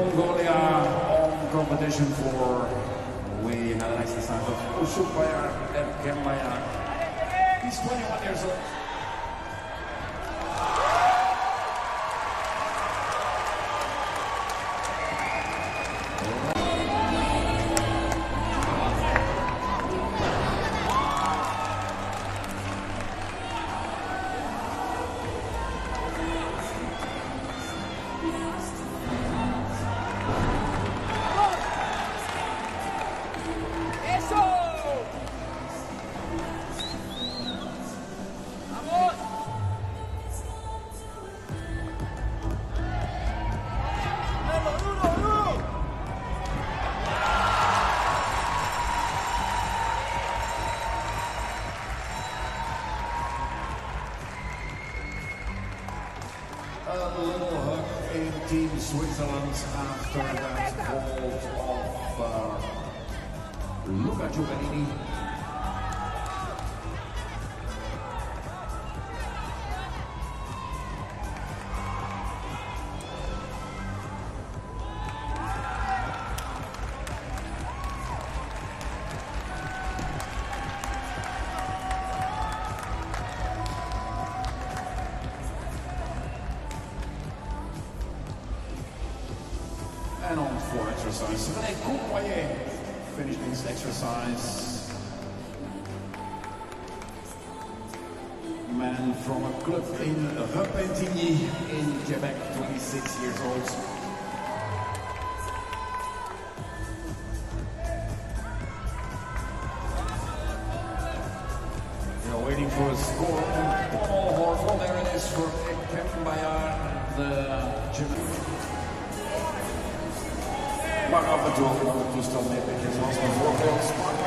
Mongolia on competition for we had an exercise of Usukhbayar and Kembaya. He's 21 years old. Little hug in Team Switzerland after that vault of uh, Luca For exercise. René Cournoyer finished his exercise. Man from a club in Repentigny in Quebec, 26 years old. Are waiting for a score on Paul. There it is for Kembaya, the German. Maar af en toe ook nog een toestel mee, beetje zoals bijvoorbeeld voor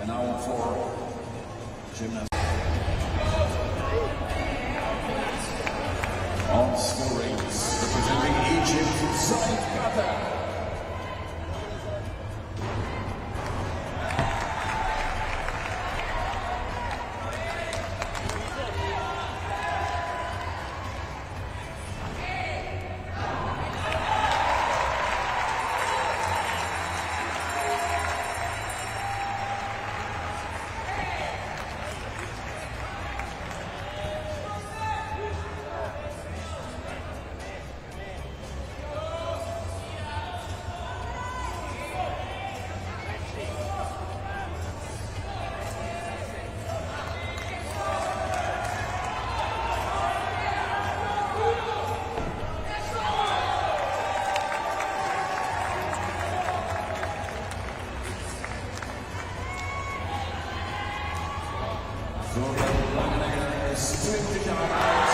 And now for gymnast. Langenegger is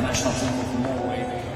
The national team of Norway